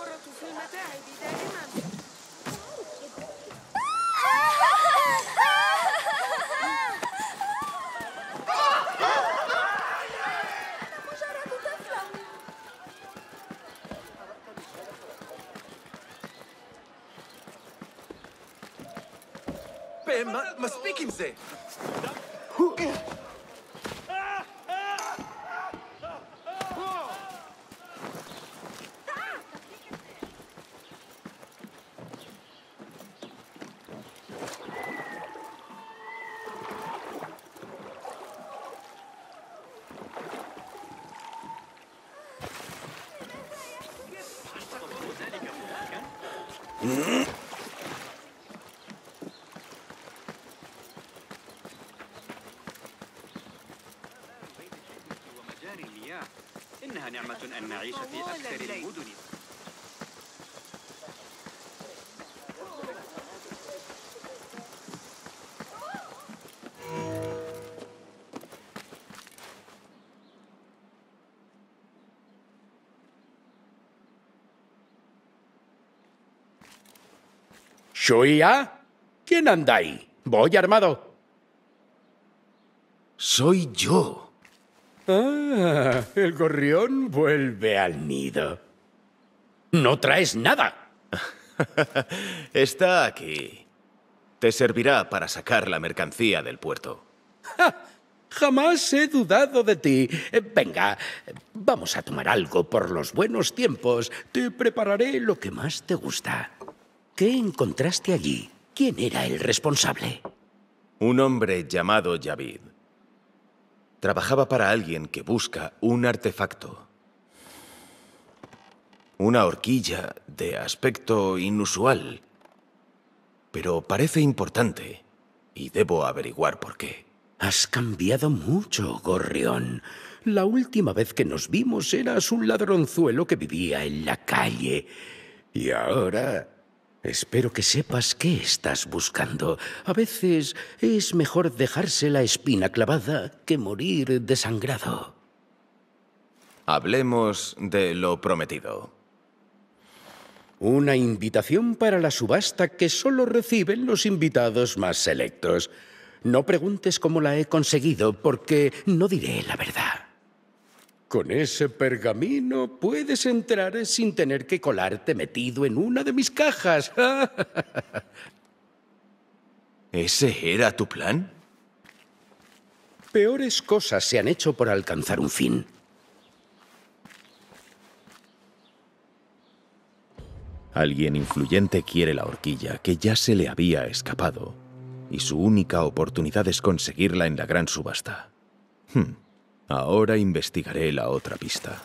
أطور في المتاعب دائما مجرد طفلة Beh, ma, إنها نعمة أن نعيش في أكثر المدن. ¿Shuya? ¿Quién anda ahí? Voy armado. Soy yo. Ah, el gorrión vuelve al nido. No traes nada. Está aquí. Te servirá para sacar la mercancía del puerto. Jamás he dudado de ti. Eh, Venga, vamos a tomar algo por los buenos tiempos. Te prepararé lo que más te gusta. ¿Qué encontraste allí? ¿Quién era el responsable? Un hombre llamado Yavid. Trabajaba para alguien que busca un artefacto. Una horquilla de aspecto inusual. Pero parece importante y debo averiguar por qué. Has cambiado mucho, gorrión. La última vez que nos vimos eras un ladronzuelo que vivía en la calle. Y ahora... Espero que sepas qué estás buscando. A veces es mejor dejarse la espina clavada que morir desangrado. Hablemos de lo prometido. Una invitación para la subasta que solo reciben los invitados más selectos. No preguntes cómo la he conseguido, porque no diré la verdad. Con ese pergamino puedes entrar sin tener que colarte metido en una de mis cajas. ¿Ese era tu plan? Peores cosas se han hecho por alcanzar un fin. Alguien influyente quiere la horquilla que ya se le había escapado, y su única oportunidad es conseguirla en la gran subasta. Hmm, Ahora investigaré la otra pista.